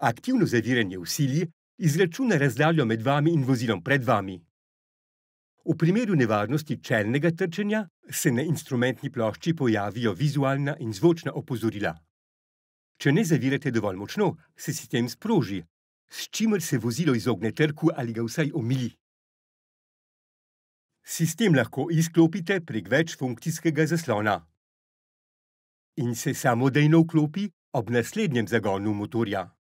Aktivno zaviranje v sili izračuna razdaljo med vami in vozilom pred vami. V primeru nevarnosti čelnega trčenja se na instrumentni plošči pojavijo vizualna in zvočna opozorila. Če ne zavirate dovolj močno, se sistem sproži, s čimer se vozilo izogne trku ali ga vsaj omili. Sistem lahko izklopite prek večfunkcijskega zaslona. In se samodejno vklopi ob naslednjem zagonu motorja.